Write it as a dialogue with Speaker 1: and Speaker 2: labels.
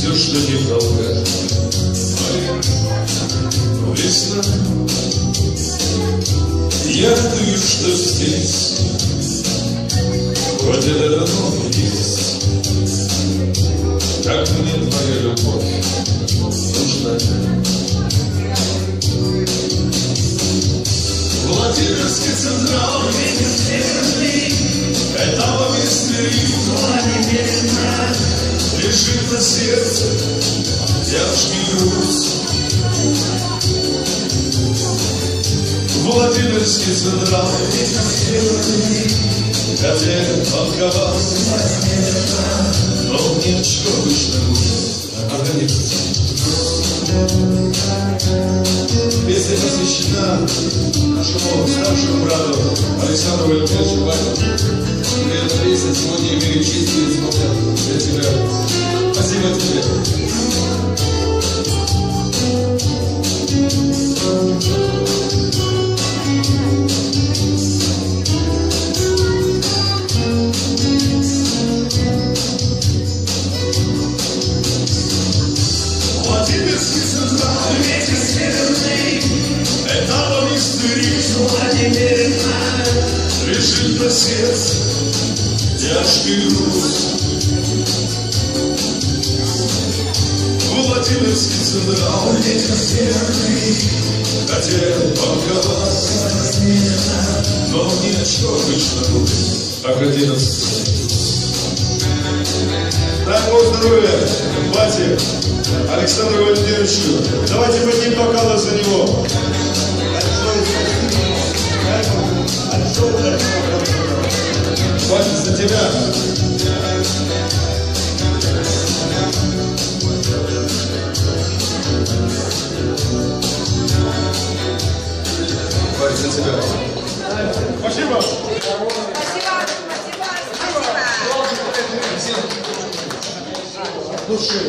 Speaker 1: все, что недолго. Весна, я даю, что здесь, хоть это давно есть, как мне твоя любовь нужна. Владимирский централ, лежит на сердце тяжкий груз. Владимирский централ, хотел отковаться, но мне вышло организация. Песня посвящена нашему старшему брату Александру Валентиновичу Ванину. Эта песня сегодня исполнять для тебя. Спасибо тебе. Владимирский централ, ветер северный, этапом истории лежит на сердце тяжкий груз. Владимирский централ, ветер северный, хотел паковаться, но вышло будет. Так, одиннадцать. Дай Бог здоровья, бате Александру Валентиновичу. Давайте поднимем бокалы за него. Хватит за тебя. За тебя. Спасибо.
Speaker 2: Спасибо, спасибо, спасибо.
Speaker 1: Души.